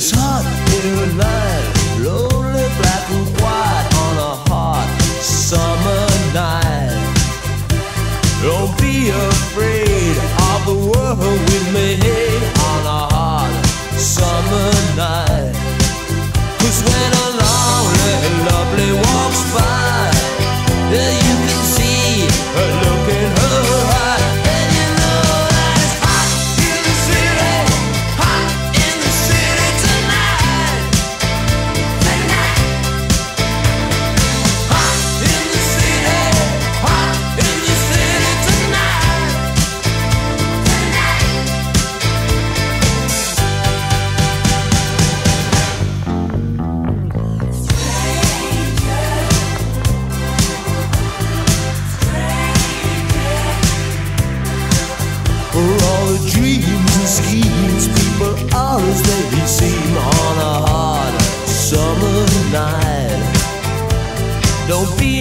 It's in to night, lonely black and white on a hot summer night. Don't be afraid of the world we made on a hot summer night.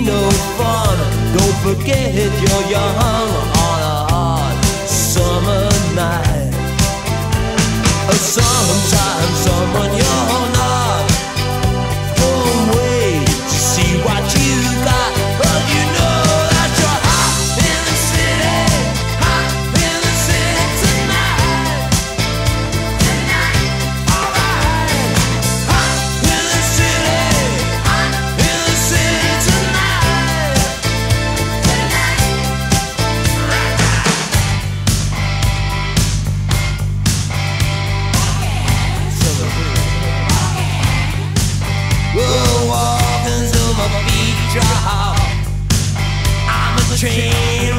no fun. Don't forget you're young. job. I'm a train.